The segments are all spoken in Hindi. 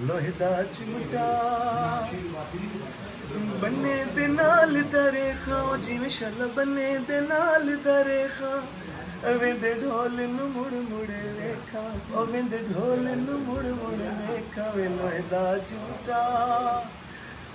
ਲੋਹੇ ਦਾ ਚਿਮਟਾ ਬੰਨੇ ਦੇ ਨਾਲ ਦਰੇ ਖਾਂ ਜਿਵੇਂ ਸ਼ਲ ਬੰਨੇ ਦੇ ਨਾਲ ਦਰੇ ਖਾਂ ਅਵੇਂਦੇ ਢੋਲ ਨੂੰ ਮੁੜ ਮੁੜ ਵੇਖਾਂ ਅਵੇਂਦੇ ਢੋਲ ਨੂੰ ਮੁੜ ਮੁੜ ਵੇਖਾਂ ਵੇ ਲੋਹੇ ਦਾ ਚਿਮਟਾ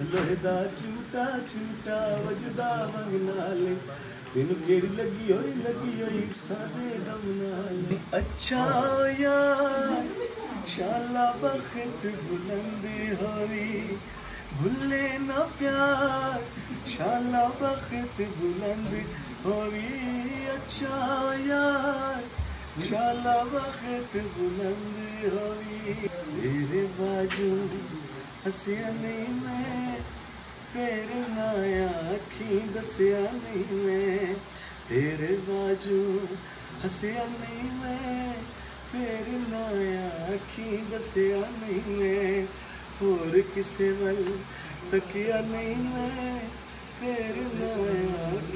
लोहदा चूटा चूटा वजदा मंगना ले तेन केड़ी लगी होई लगी होई सादे दम अच्छा यार शाला बखत बुलंद होई भूले ना प्यार शाला बखत बुलंद होई अच्छा यार शाला बखत बुलंद होई तेरे बाजू हसिया नहीं मैं फिर फेरना आखी दस्या नहीं मैं, तेरे बाजू हसया नहीं मैं फिर फेरना आखी दसिया नहीं मैं, और किसे वल तकिया नहीं मैं फिर आखी